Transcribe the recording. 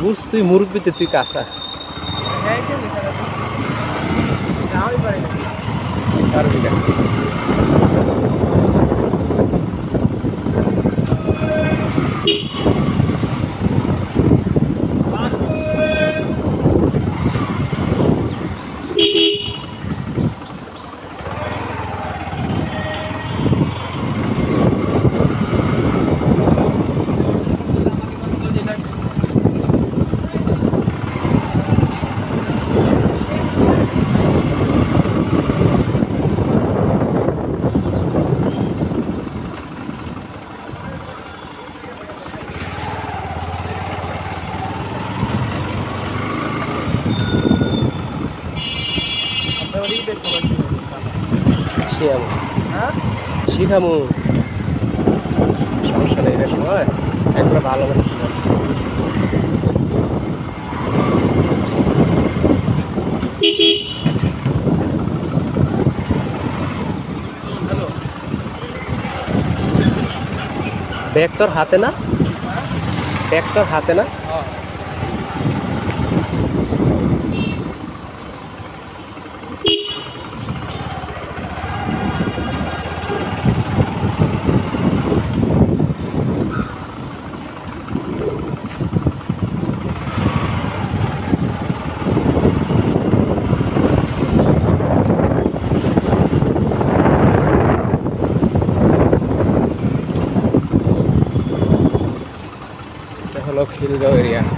বুঝ তুই মুরব্বিতে তুই কাঁচা। পারবি না শিয়ামু শিখামু সমস্যা নেই সময়। একবার ভালো করে শিখামু। ব্যাগ তোর হাতে না? ব্যাগ তোর হাতে না? Gaveriano.